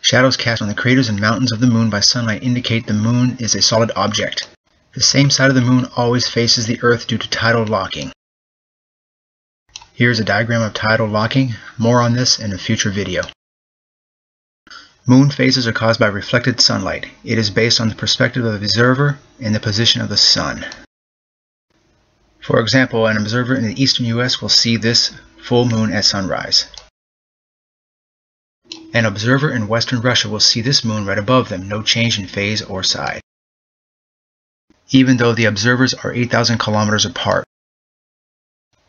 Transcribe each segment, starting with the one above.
Shadows cast on the craters and mountains of the moon by sunlight indicate the moon is a solid object. The same side of the moon always faces the Earth due to tidal locking. Here is a diagram of tidal locking. More on this in a future video. Moon phases are caused by reflected sunlight. It is based on the perspective of the observer and the position of the sun. For example, an observer in the eastern US will see this full moon at sunrise. An observer in western Russia will see this moon right above them, no change in phase or side. Even though the observers are 8,000 kilometers apart.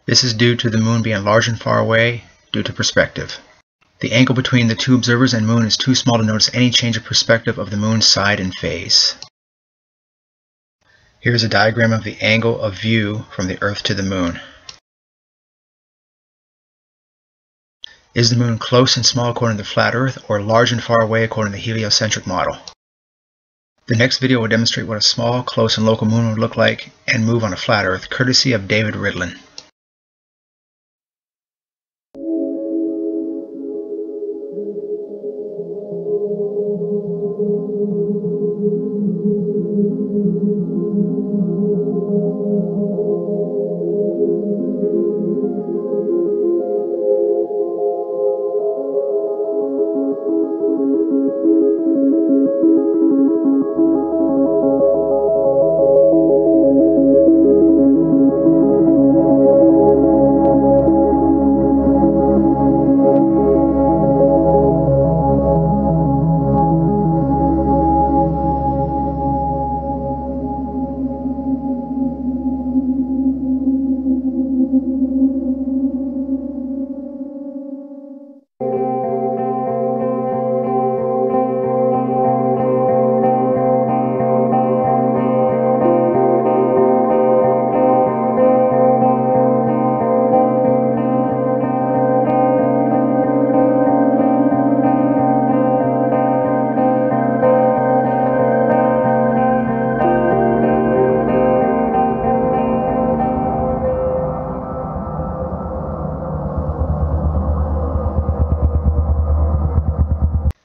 This is due to the moon being large and far away due to perspective. The angle between the two observers and moon is too small to notice any change of perspective of the moon's side and phase. Here is a diagram of the angle of view from the Earth to the moon. Is the moon close and small according to the flat Earth or large and far away according to the heliocentric model? The next video will demonstrate what a small, close, and local moon would look like and move on a flat Earth, courtesy of David Ridlen.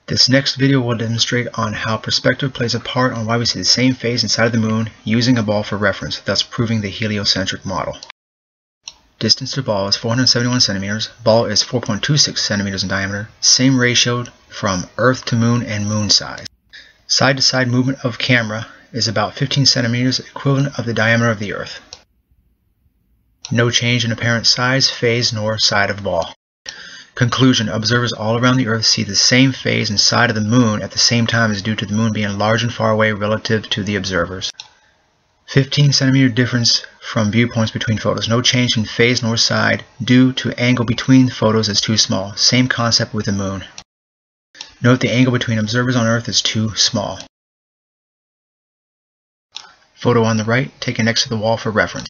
This next video will demonstrate on how perspective plays a part on why we see the same phase inside of the moon using a ball for reference, thus proving the heliocentric model. Distance to ball is 471 centimeters, ball is 4.26 centimeters in diameter, same ratio from Earth to moon and moon size. Side to side movement of camera is about 15 centimeters, equivalent of the diameter of the Earth. No change in apparent size, phase, nor side of ball. Conclusion Observers all around the Earth see the same phase and side of the Moon at the same time as due to the Moon being large and far away relative to the observers. 15 centimeter difference from viewpoints between photos. No change in phase nor side due to angle between photos is too small. Same concept with the Moon. Note the angle between observers on Earth is too small. Photo on the right, taken next to the wall for reference.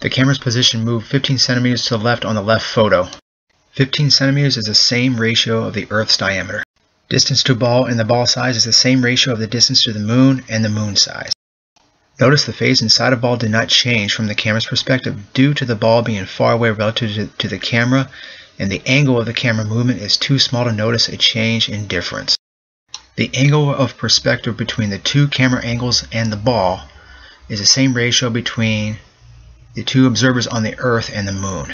The camera's position moved 15 centimeters to the left on the left photo. 15 centimeters is the same ratio of the Earth's diameter. Distance to ball and the ball size is the same ratio of the distance to the moon and the moon size. Notice the phase inside of ball did not change from the camera's perspective due to the ball being far away relative to the camera and the angle of the camera movement is too small to notice a change in difference. The angle of perspective between the two camera angles and the ball is the same ratio between the two observers on the Earth and the Moon.